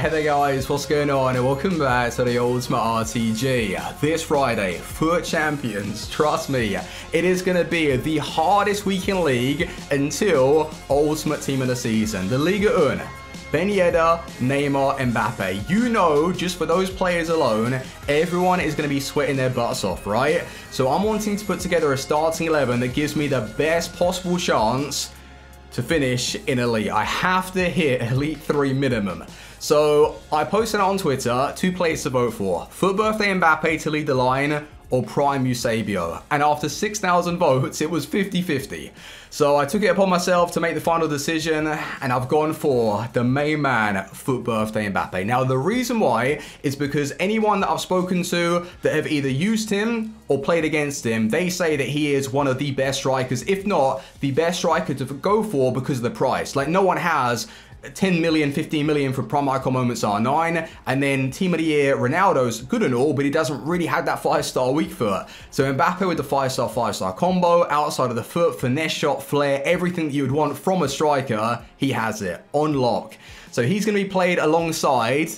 Hey there guys, what's going on and welcome back to the Ultimate RTG. This Friday, FUT Champions, trust me, it is going to be the hardest week in League until Ultimate Team of the Season, the Ligue 1. Ben Neymar, Mbappe. You know, just for those players alone, everyone is going to be sweating their butts off, right? So I'm wanting to put together a starting 11 that gives me the best possible chance to finish in Elite. I have to hit Elite 3 minimum. So I posted on Twitter two players to vote for. FUT Birthday Mbappe to lead the line or Prime Eusebio. And after 6,000 votes, it was 50-50. So I took it upon myself to make the final decision, and I've gone for the main man, FUT Birthday Mbappe. Now, the reason why is because anyone that I've spoken to that have either used him or played against him, they say that he is one of the best strikers, if not the best striker to go for because of the price. Like, no one has 10 million, 15 million for Icon Moments R9, and then Team of the Year, Ronaldo's good and all, but he doesn't really have that 5-star weak foot. So Mbappe with the 5-star, 5-star combo, outside of the foot, finesse shot, flair, everything that you would want from a striker, he has it, on lock. So he's going to be played alongside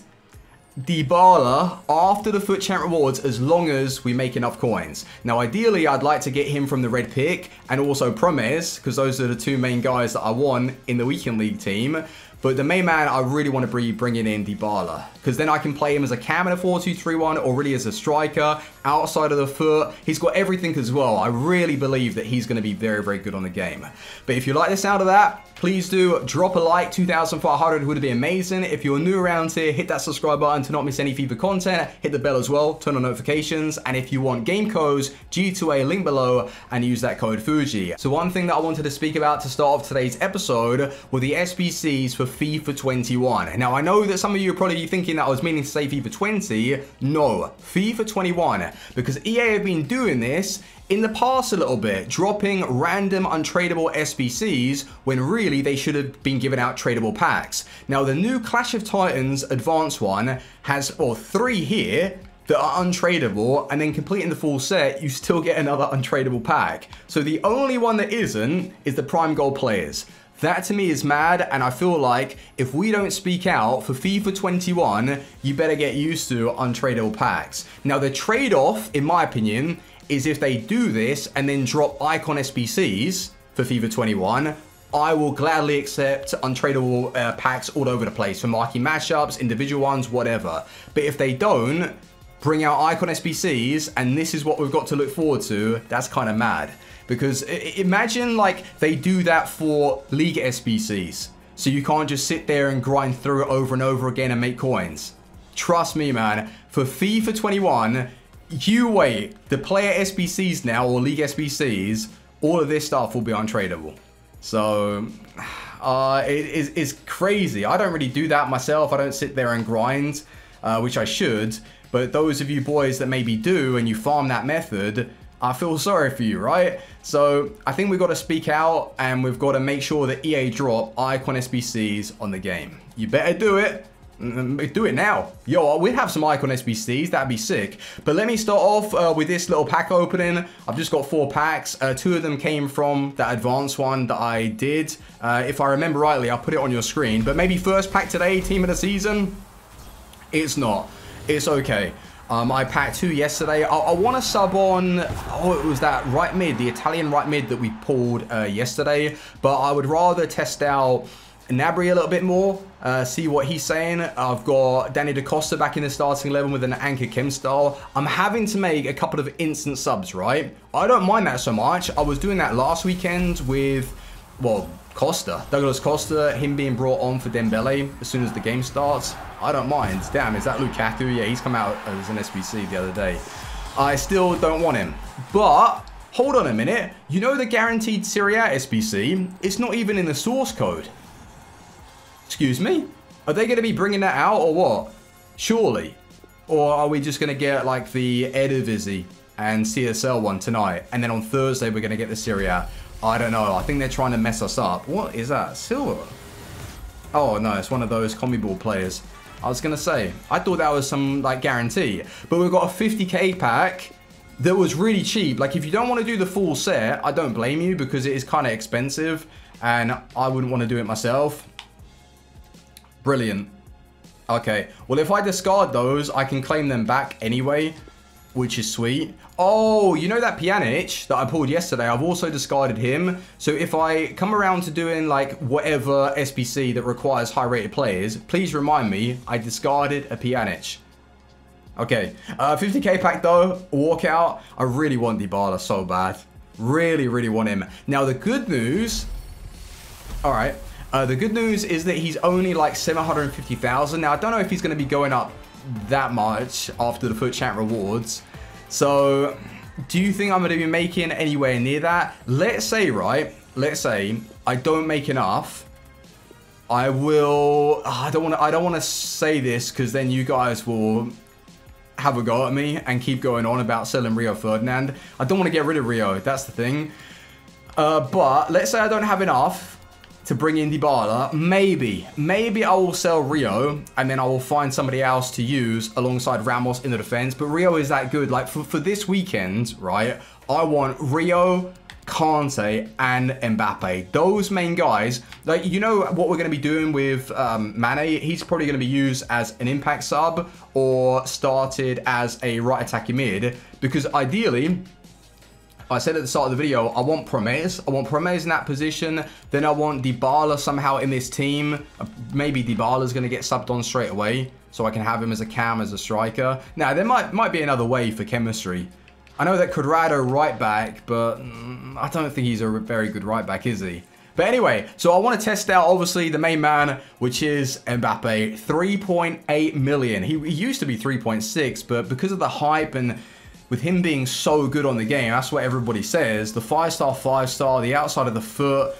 Dybala after the FUT Champ rewards as long as we make enough coins. Now ideally I'd like to get him from the red pick and also Promes because those are the two main guys that I want in the Weekend League team. But the main man, I really want to be bringing in Dybala. Because then I can play him as a cam in a 4-2-3-1 or really as a striker, outside of the foot. He's got everything as well. I really believe that he's going to be very, very good on the game. But if you like the sound of that, please do drop a like. 2,500 would be amazing. If you're new around here, hit that subscribe button to not miss any FIFA content. Hit the bell as well, turn on notifications. And if you want game codes, G2A link below and use that code Fuji. So one thing that I wanted to speak about to start off today's episode were the SBCs for FIFA 21. Now, I know that some of you are probably thinking that I was meaning to say FIFA 20. No, FIFA 21. Because EA have been doing this in the past a little bit, dropping random untradeable SBCs when really they should have been given out tradable packs. Now, the new Clash of Titans advanced one has, or three here, that are untradeable, and then completing the full set, you still get another untradeable pack. So the only one that isn't is the Prime Gold players. That to me is mad, and I feel like if we don't speak out for FIFA 21, you better get used to untradeable packs. Now, the trade-off, in my opinion, is if they do this and then drop Icon SBCs for FIFA 21, I will gladly accept untradeable uh, packs all over the place for marking matchups, individual ones, whatever. But if they don't, bring out Icon SBCs, and this is what we've got to look forward to, that's kind of mad. Because imagine like they do that for League SBCs. So you can't just sit there and grind through it over and over again and make coins. Trust me, man. For FIFA 21, you wait. The player SBCs now, or League SBCs, all of this stuff will be untradeable. So, uh, it is it's crazy. I don't really do that myself. I don't sit there and grind, uh, which I should. But those of you boys that maybe do and you farm that method, I feel sorry for you, right? So I think we've got to speak out and we've got to make sure that EA drop Icon SBCs on the game. You better do it. Mm, do it now. Yo, we'd have some Icon SBCs. That'd be sick. But let me start off uh, with this little pack opening. I've just got four packs. Uh, two of them came from that advanced one that I did. Uh, if I remember rightly, I'll put it on your screen. But maybe first pack today, team of the season? It's not. It's okay. Um, I packed two yesterday. I, I want to sub on, oh, it was that right mid, the Italian right mid that we pulled uh, yesterday. But I would rather test out Gnabry a little bit more, uh, see what he's saying. I've got Danny Da Costa back in the starting 11 with an Anchor chem style. I'm having to make a couple of instant subs, right? I don't mind that so much. I was doing that last weekend with, well, Costa, Douglas Costa, him being brought on for Dembele as soon as the game starts. I don't mind. Damn, is that Lukaku? Yeah, he's come out as an SBC the other day. I still don't want him. But, hold on a minute. You know the guaranteed Serie A SBC? It's not even in the source code. Excuse me? Are they going to be bringing that out or what? Surely. Or are we just going to get like the Eredivisie and CSL one tonight? And then on Thursday we're going to get the Serie A. I don't know. I think they're trying to mess us up. What is that? Silver? Oh, no. It's one of those CONMEBOL players. I was going to say. I thought that was some, like, guarantee. But we've got a 50k pack that was really cheap. Like, if you don't want to do the full set, I don't blame you because it is kind of expensive. And I wouldn't want to do it myself. Brilliant. Okay, well, if I discard those, I can claim them back anyway, which is sweet. Oh, you know that Pjanic that I pulled yesterday? I've also discarded him. So if I come around to doing like whatever SBC that requires high rated players, please remind me I discarded a Pjanic. Okay, uh, 50k pack though, walkout. I really want Dybala so bad. Really, really want him. Now the good news, all right, uh, the good news is that he's only like 750,000. Now I don't know if he's going to be going up that much after the FUT Champ rewards. So do you think I'm going to be making anywhere near that? Let's say, right, let's say I don't make enough. I will, I don't want to, I don't want to say this because then you guys will have a go at me and keep going on about selling Rio Ferdinand. I don't want to get rid of Rio, that's the thing. Uh, but let's say I don't have enough to bring in Dybala. Maybe, maybe I will sell Rio and then I will find somebody else to use alongside Ramos in the defense. But Rio is that good. Like for, for this weekend, right, I want Rio, Kante and Mbappe. Those main guys, like you know what we're going to be doing with um, Mane? He's probably going to be used as an impact sub or started as a right attacking mid because ideally, I said at the start of the video, I want Promes. I want Promes in that position. Then I want Dybala somehow in this team. Maybe Dybala's going to get subbed on straight away so I can have him as a cam, as a striker. Now, there might, might be another way for chemistry. I know that Cuadrado right back, but mm, I don't think he's a very good right back, is he? But anyway, so I want to test out, obviously, the main man, which is Mbappe. 3.8 million. He, he used to be 3.6, but because of the hype and with him being so good on the game, that's what everybody says. The 5-star, 5-star, the outside of the foot,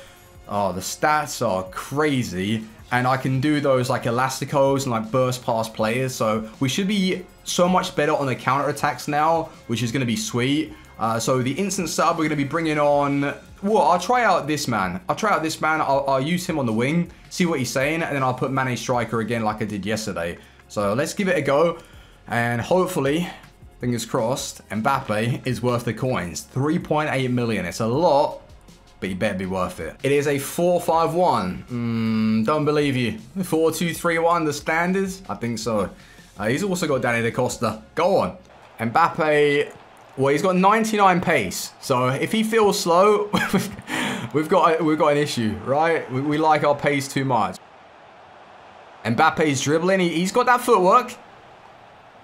oh, the stats are crazy and I can do those like elasticos and like burst past players. So we should be so much better on the counter attacks now, which is going to be sweet. Uh, so the instant sub, we're going to be bringing on... Well, I'll try out this man. I'll try out this man. I'll, I'll use him on the wing, see what he's saying, and then I'll put Mane striker again like I did yesterday. So let's give it a go. And hopefully, fingers crossed, Mbappe is worth the coins. 3.8 million. It's a lot, but you better be worth it. It is a 4-5-1. Mm, don't believe you. 4-2-3-1, the standards? I think so. Uh, he's also got Danny Da Costa. Go on. Mbappe, well, he's got 99 pace. So if he feels slow, we've got a, we've got an issue, right? We, we like our pace too much. Mbappe's dribbling. He, he's got that footwork.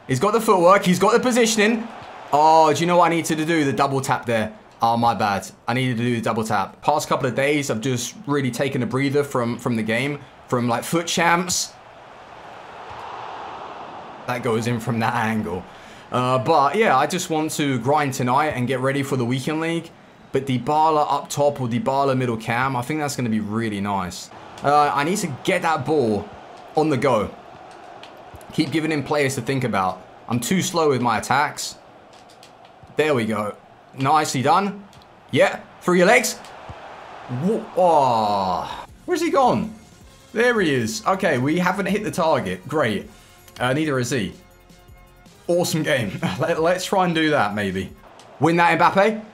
He's got the footwork. He's got the positioning. Oh, do you know what I need to do? The double tap there. Oh, my bad. I needed to do the double tap. Past couple of days, I've just really taken a breather from, from the game. From, like, FUT champs. That goes in from that angle. Uh, but, yeah, I just want to grind tonight and get ready for the weekend league. But Dybala up top or Dybala middle cam, I think that's going to be really nice. Uh, I need to get that ball on the go. Keep giving him players to think about. I'm too slow with my attacks. There we go. Nicely done. Yeah, through your legs. Where's he gone? There he is. Okay, we haven't hit the target. Great. Uh, neither has he. Awesome game. Let, us try and do that, maybe. Win that, Mbappe?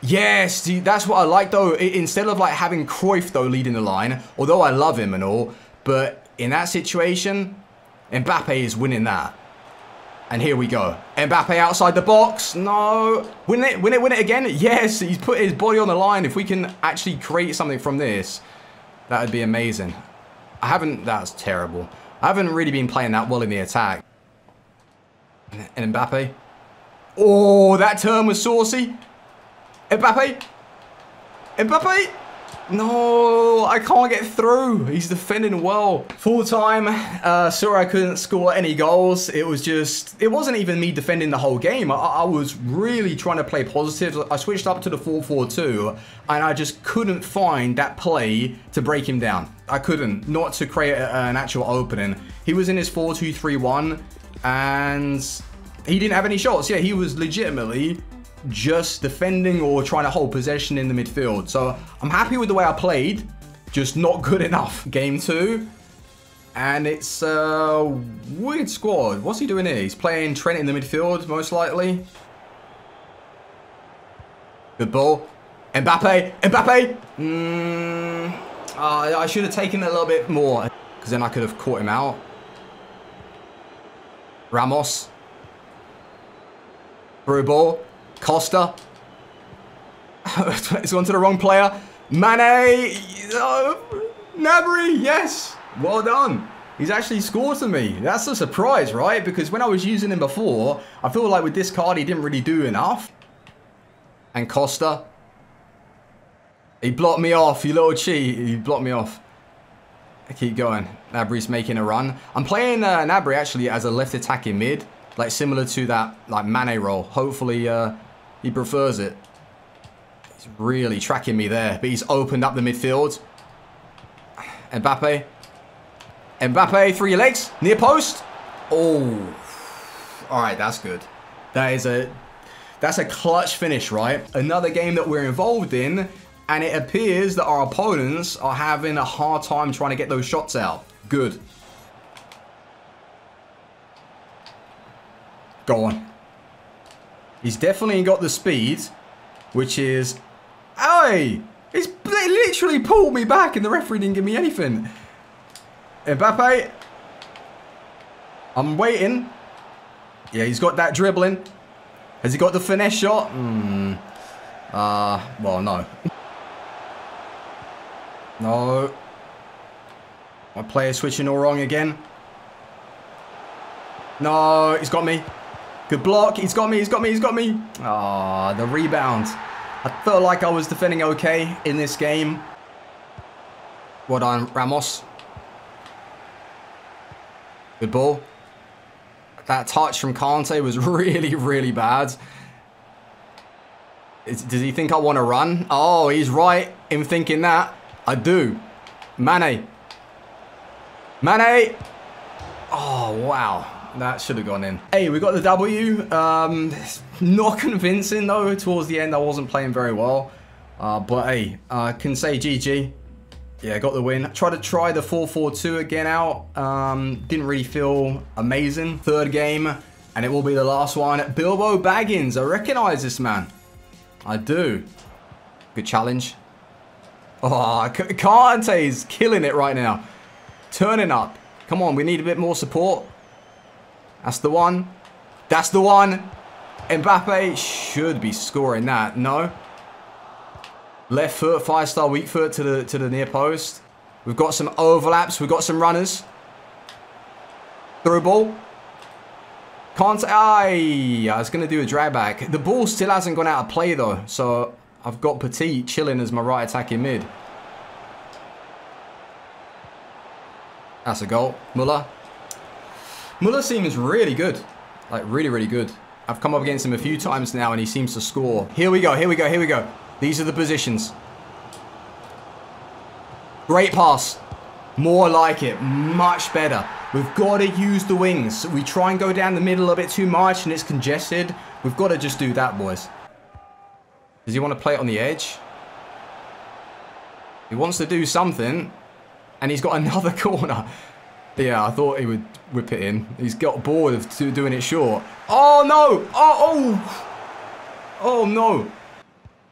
Yes, that's what I like, though. Instead of, like, having Cruyff, though, leading the line, although I love him and all, but in that situation, Mbappe is winning that. And here we go. Mbappe outside the box. No. Win it, win it, win it again. Yes, he's put his body on the line. If we can actually create something from this, that would be amazing. I haven't, that's terrible. I haven't really been playing that well in the attack. And Mbappe. Oh, that turn was saucy. Mbappe. Mbappe. No, I can't get through. He's defending well. Full time, uh, sorry I couldn't score any goals. It was just, it wasn't even me defending the whole game. I, I was really trying to play positive. I switched up to the 4-4-2 and I just couldn't find that play to break him down. I couldn't, not to create a, an actual opening. He was in his 4-2-3-1 and he didn't have any shots. Yeah, he was legitimately just defending or trying to hold possession in the midfield. So I'm happy with the way I played, just not good enough. Game two. And it's a weird squad. What's he doing here? He's playing Trent in the midfield, most likely. Good ball. Mbappe! Mbappe! Mm, uh, I should have taken a little bit more, because then I could have caught him out. Ramos. Through ball. Costa. it's gone to the wrong player. Mane. Oh, Gnabry. Yes. Well done. He's actually scored to me. That's a surprise, right? Because when I was using him before, I feel like with this card, he didn't really do enough. And Costa. He blocked me off, you little cheat. He blocked me off. I keep going. Gnabry's making a run. I'm playing uh, Gnabry actually as a left attacking mid. Like similar to that like Mane role. Hopefully uh, he prefers it. He's really tracking me there. But he's opened up the midfield. Mbappe. Mbappe, through your legs. Near post. Oh. Alright, that's good. That is a... That's a clutch finish, right? Another game that we're involved in and it appears that our opponents are having a hard time trying to get those shots out. Good. Go on. He's definitely got the speed, which is... Hey! He's literally pulled me back and the referee didn't give me anything. Mbappe. I'm waiting. Yeah, he's got that dribbling. Has he got the finesse shot? Hmm. Uh, well, no. No. My player switching all wrong again. No, he's got me. Good block. He's got me. He's got me. He's got me. Ah, the rebound. I felt like I was defending okay in this game. Well done, Ramos. Good ball. That touch from Kante was really, really bad. Is, does he think I want to run? Oh, he's right in thinking that. I do. Mane. Mane. Oh, wow. That should have gone in. Hey, we got the W. Um, not convincing, though. Towards the end, I wasn't playing very well. Uh, but, hey, I uh, can say GG. Yeah, got the win. Tried to try the 4-4-2 again out. Um, didn't really feel amazing. Third game, and it will be the last one. Bilbo Baggins. I recognize this man. I do. Good challenge. Oh, is killing it right now. Turning up. Come on, we need a bit more support. That's the one. That's the one. Mbappe should be scoring that. No. Left foot, five star weak foot to the to the near post. We've got some overlaps. We've got some runners. Through ball. Can't. Aye, I was going to do a drag back. The ball still hasn't gone out of play though. So I've got Petit chilling as my right attacking mid. That's a goal. Muller. Muller seems really good. Like, really, really good. I've come up against him a few times now and he seems to score. Here we go, here we go, here we go. These are the positions. Great pass. More like it. Much better. We've got to use the wings. We try and go down the middle a bit too much and it's congested. We've got to just do that, boys. Does he want to play it on the edge? He wants to do something. And he's got another corner. Yeah, I thought he would whip it in. He's got bored of doing it short. Oh, no! Oh, oh! Oh, no.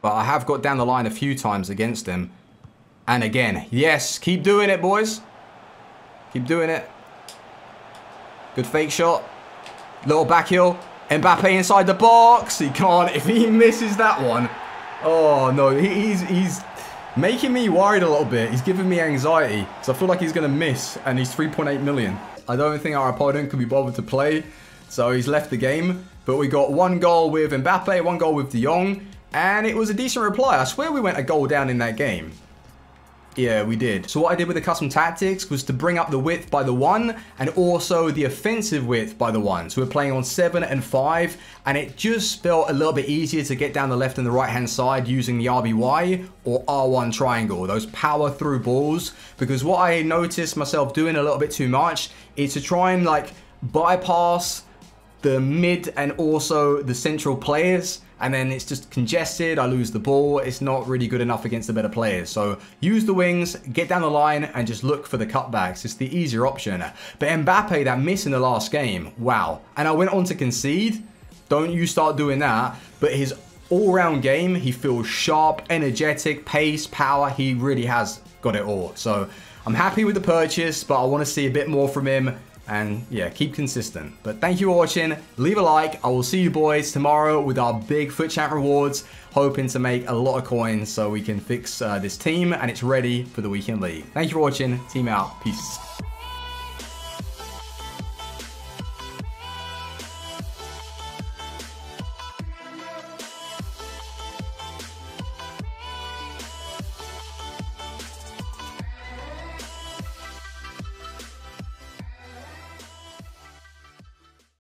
But I have got down the line a few times against him. And again, yes, keep doing it, boys. Keep doing it. Good fake shot. Little back heel. Mbappe inside the box. He can't. If he misses that one, Oh, no. he's, he's making me worried a little bit. He's giving me anxiety. So I feel like he's going to miss. And he's 3.8 million. I don't think our opponent could be bothered to play. So he's left the game. But we got one goal with Mbappe, one goal with De Jong. And it was a decent reply. I swear we went a goal down in that game. Yeah, we did. So what I did with the custom tactics was to bring up the width by the one and also the offensive width by the one. So we're playing on seven and five and it just felt a little bit easier to get down the left and the right hand side using the RBY or R1 triangle, those power through balls. Because what I noticed myself doing a little bit too much is to try and like bypass the mid and also the central players and then it's just congested, I lose the ball, it's not really good enough against the better players. So use the wings, get down the line and just look for the cutbacks. It's the easier option. But Mbappe, that miss in the last game, wow. And I went on to concede, don't you start doing that, but his all-round game, he feels sharp, energetic, pace, power, he really has got it all. So I'm happy with the purchase, but I want to see a bit more from him and yeah, keep consistent. But thank you for watching. Leave a like. I will see you boys tomorrow with our big FUT Champ rewards. Hoping to make a lot of coins so we can fix uh, this team and it's ready for the weekend league. Thank you for watching. Team out. Peace.